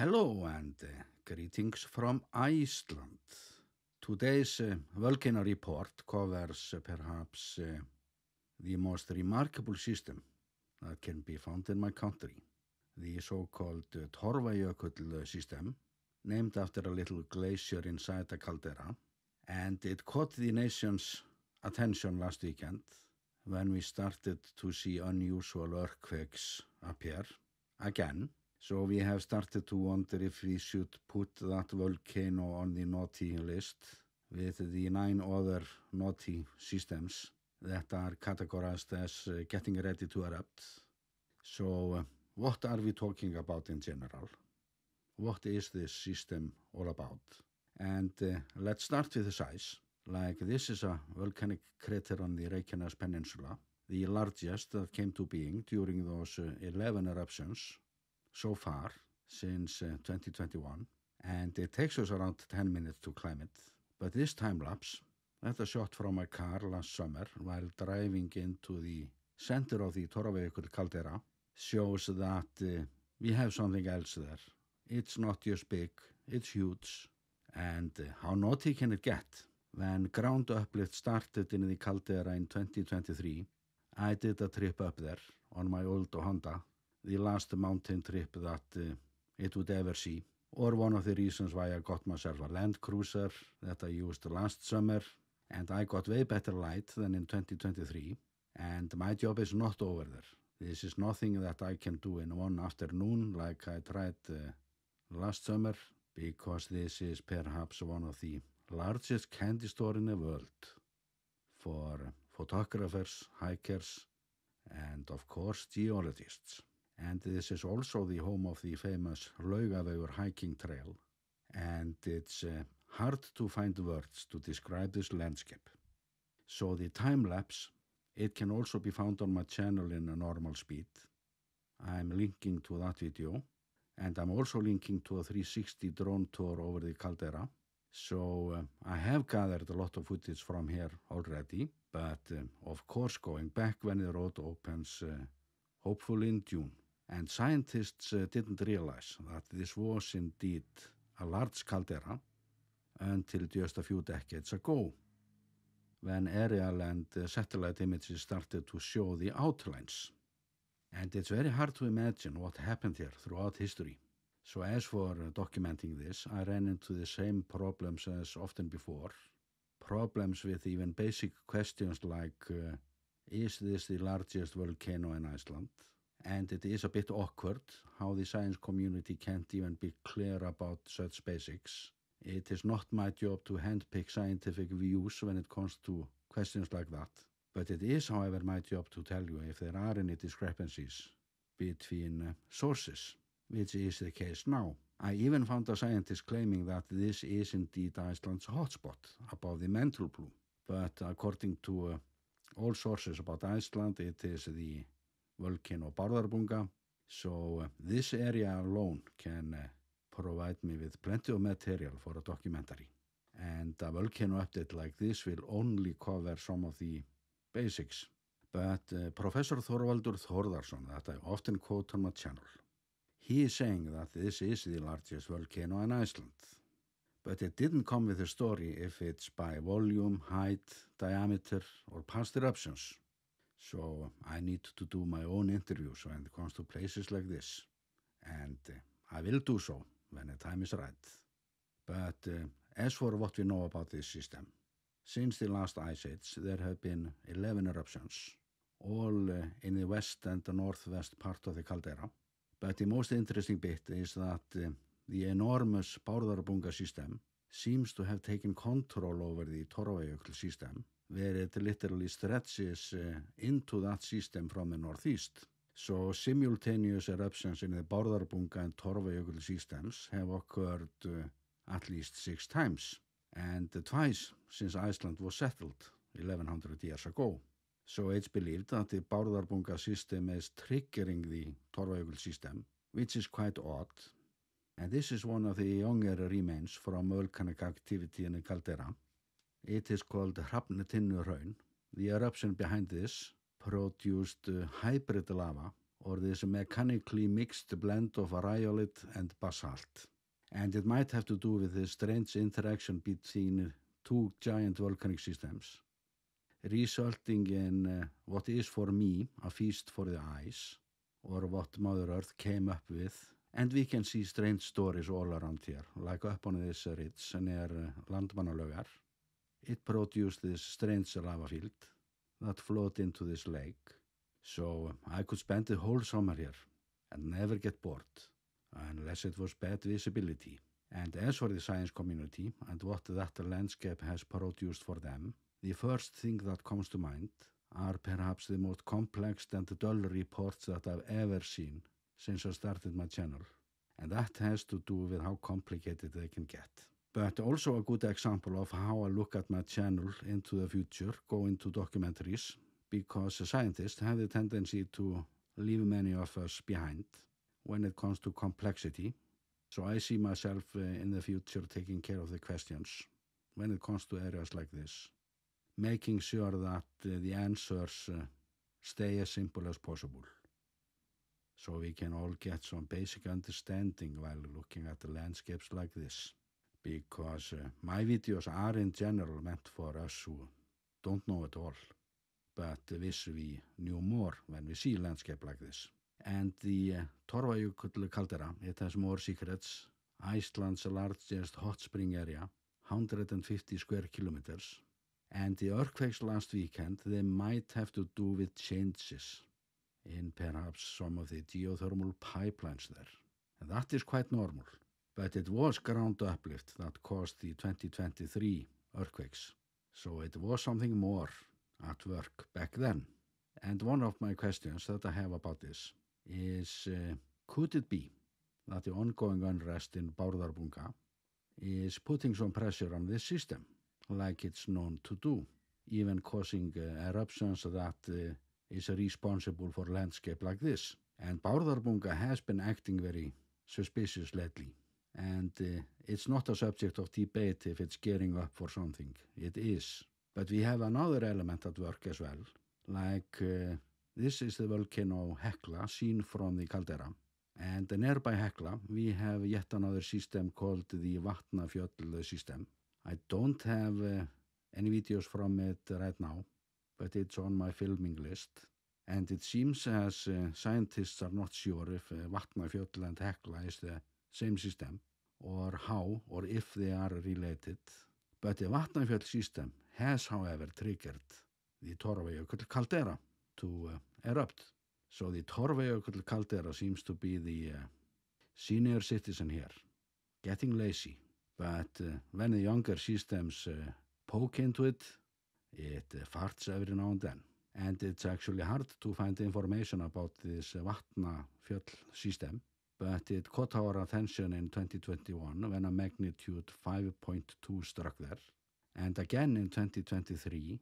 Hello and uh, greetings from Iceland. Today's uh, volcano report covers uh, perhaps the most remarkable system that can be found in my country, the so-called Torfajökull system, named after a little glacier inside a caldera, and it caught the nation's attention last weekend when we started to see unusual earthquakes appear again. So we have started to wonder if we should put that volcano on the naughty list with the nine other naughty systems that are categorized as uh, getting ready to erupt. So uh, what are we talking about in general? What is this system all about? And uh, let's start with the size. Like this is a volcanic crater on the Reykjanes Peninsula, the largest that came to being during those uh, 11 eruptions so far since uh, 2021. And it takes us around 10 minutes to climb it. But this time lapse, that a shot from my car last summer while driving into the center of the Torfajökull caldera, shows that uh, we have something else there. It's not just big, it's huge. And uh, how naughty can it get? When ground uplift started in the caldera in 2023, I did a trip up there on my old Honda, the last mountain trip that uh, it would ever see. Or one of the reasons why I got myself a Land Cruiser that I used last summer and I got way better light than in 2023 and my job is not over there. This is nothing that I can do in one afternoon like I tried uh, last summer because this is perhaps one of the largest candy store in the world for photographers, hikers and of course geologists. And this is also the home of the famous Laugavegur hiking trail and it's uh, hard to find words to describe this landscape. So the time lapse, it can also be found on my channel in a normal speed. I'm linking to that video and I'm also linking to a 360 drone tour over the caldera. So uh, I have gathered a lot of footage from here already, but uh, of course going back when the road opens, uh, hopefully in June. And scientists uh, didn't realize that this was indeed a large caldera until just a few decades ago when aerial and uh, satellite images started to show the outlines. And it's very hard to imagine what happened here throughout history. So as for uh, documenting this, I ran into the same problems as often before. Problems with even basic questions like, uh, is this the largest volcano in Iceland? And it is a bit awkward how the science community can't even be clear about such basics. It is not my job to handpick scientific views when it comes to questions like that. But it is, however, my job to tell you if there are any discrepancies between uh, sources, which is the case now. I even found a scientist claiming that this is indeed Iceland's hotspot above the mantle plume. But according to uh, all sources about Iceland, it is the volcano Bárðarbunga. So uh, this area alone can uh, provide me with plenty of material for a documentary. And a volcano update like this will only cover some of the basics. But uh, Professor Þorvaldur Þorðarsson, that I often quote on my channel, he is saying that this is the largest volcano in Iceland. But it didn't come with a story if it's by volume, height, diameter or past eruptions. So I need to do my own interviews when it comes to places like this. And uh, I will do so when the time is right. But uh, as for what we know about this system, since the last ice age there have been 11 eruptions, all uh, in the west and the northwest part of the caldera. But the most interesting bit is that the enormous Bárðarbunga system seems to have taken control over the Torfajökull system, where it literally stretches uh, into that system from the northeast. So simultaneous eruptions in the Bárðarbunga and Torfajökull systems have occurred uh, at least six times, and twice since Iceland was settled 1100 years ago. So it's believed that the Bárðarbunga system is triggering the Torfajökull system, which is quite odd. And this is one of the younger remains from volcanic activity in the caldera. It is called Hrafnetinnu raun. The eruption behind this produced uh, hybrid lava or this mechanically mixed blend of rhyolite and basalt. And it might have to do with the strange interaction between two giant volcanic systems, resulting in uh, what is for me a feast for the eyes, or what Mother Earth came up with. And we can see strange stories all around here, like up on this ridge near uh, Landmannalögar. It produced this strange lava field that flowed into this lake. So I could spend the whole summer here and never get bored, unless it was bad visibility. And as for the science community and what that landscape has produced for them, the first thing that comes to mind are perhaps the most complex and dull reports that I've ever seen since I started my channel. And that has to do with how complicated they can get. But also a good example of how I look at my channel into the future, go into documentaries, because scientists have the tendency to leave many of us behind when it comes to complexity. So I see myself uh, in the future taking care of the questions when it comes to areas like this, making sure that uh, the answers uh, stay as simple as possible. So we can all get some basic understanding while looking at landscapes like this. Because my videos are in general meant for us who don't know it all but wish we knew more when we see landscape like this. And the uh, Torfajökull caldera, it has more secrets. Iceland's largest hot spring area, 150 square kilometers. And the earthquakes last weekend, they might have to do with changes in perhaps some of the geothermal pipelines there. And that is quite normal. But it was ground uplift that caused the 2023 earthquakes. So it was something more at work back then. And one of my questions that I have about this is uh, could it be that the ongoing unrest in Bárðarbunga is putting some pressure on this system like it's known to do, even causing uh, eruptions that uh, is responsible for landscape like this. And Bárðarbunga has been acting very suspicious lately. And uh, it's not a subject of debate if it's gearing up for something. It is. But we have another element at work as well, like uh, this is the volcano Hekla seen from the caldera. And nearby Hekla, we have yet another system called the Vatnafjöll system. I don't have uh, any videos from it right now, but it's on my filming list. And it seems as uh, scientists are not sure if uh, Vatnafjöll and Hekla is the same system, or how, or if they are related. But the Vatnafjöll system has, however, triggered the Torfajökull caldera to uh, erupt. So the Torfajökull caldera seems to be the uh, senior citizen here, getting lazy. But uh, when the younger systems uh, poke into it, it farts every now and then. And it's actually hard to find information about this Vatnafjöll system. But it caught our attention in 2021 when a magnitude 5.2 struck there and again in 2023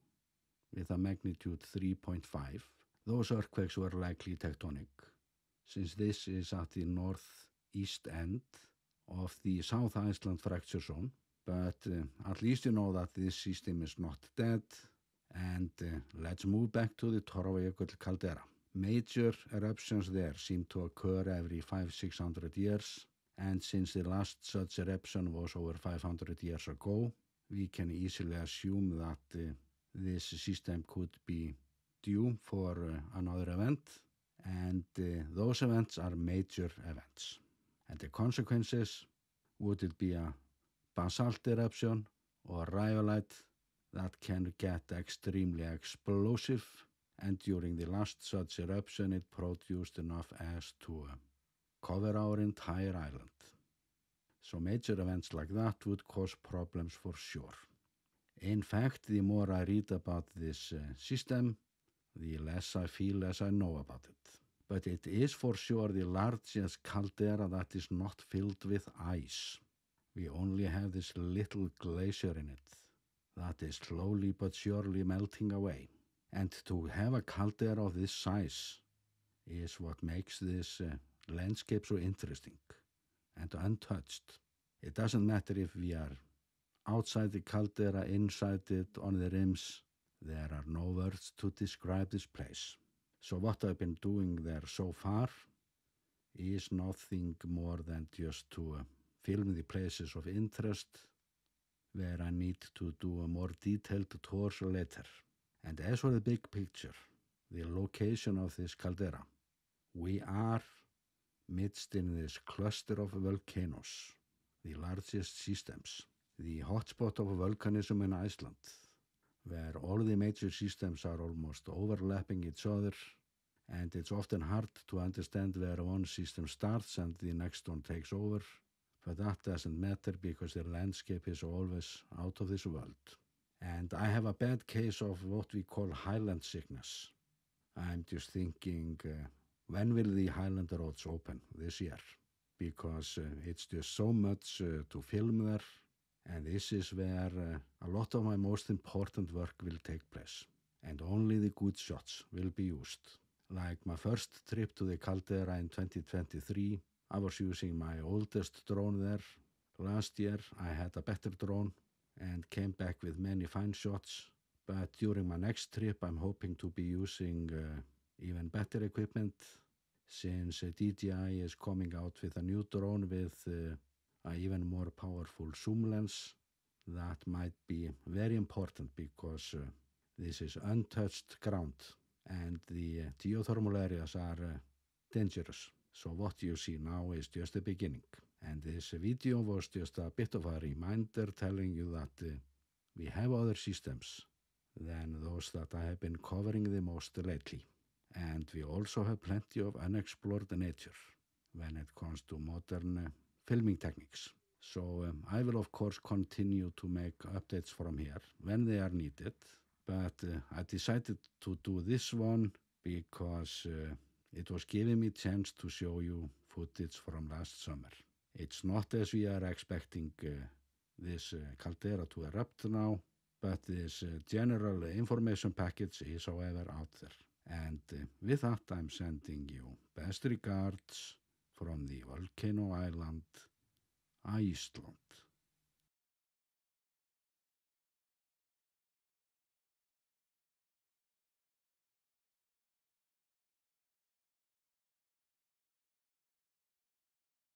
with a magnitude 3.5. Those earthquakes were likely tectonic, since this is at the northeast end of the South Iceland fracture zone, but uh, at least you know that this system is not dead, and uh, let's move back to the Torfajökull caldera. Major eruptions there seem to occur every 5-600 years, and since the last such eruption was over 500 years ago, we can easily assume that uh, this system could be due for uh, another event and uh, those events are major events. And the consequences, would it be a basalt eruption or rhyolite that can get extremely explosive and during the last such eruption it produced enough ash to uh, cover our entire island. So major events like that would cause problems for sure. In fact, the more I read about this uh, system, the less I feel as I know about it. But it is for sure the largest caldera that is not filled with ice. We only have this little glacier in it that is slowly but surely melting away. And to have a caldera of this size is what makes this uh, landscape so interesting and untouched. It doesn't matter if we are outside the caldera, inside it, on the rims. There are no words to describe this place. So what I've been doing there so far is nothing more than just to uh, film the places of interest where I need to do a more detailed tours later. And as for the big picture, the location of this caldera, we are midst in this cluster of volcanoes, the largest systems, the hotspot of volcanism in Iceland, where all the major systems are almost overlapping each other, and it's often hard to understand where one system starts and the next one takes over, but that doesn't matter because the landscape is always out of this world. And I have a bad case of what we call highland sickness. I'm just thinking, uh, when will the Highland roads open this year? Because uh, it's just so much uh, to film there, and this is where uh, a lot of my most important work will take place. And only the good shots will be used. Like my first trip to the Caldera in 2023, I was using my oldest drone there. Last year I had a better drone and came back with many fine shots. But during my next trip I'm hoping to be using uh, even better equipment since uh, DJI is coming out with a new drone with uh, a even more powerful zoom lens. That might be very important because uh, this is untouched ground and the uh, geothermal areas are uh, dangerous. So what you see now is just the beginning. And this video was just a bit of a reminder telling you that uh, we have other systems than those that I have been covering the most lately. And we also have plenty of unexplored nature when it comes to modern uh, filming techniques. So um, I will of course continue to make updates from here when they are needed. But uh, I decided to do this one because uh, it was giving me chance to show you footage from last summer. It's not as we are expecting uh, this uh, caldera to erupt now, but this uh, general information package is however out there. And uh, with that I'm sending you best regards from the volcano island Iceland.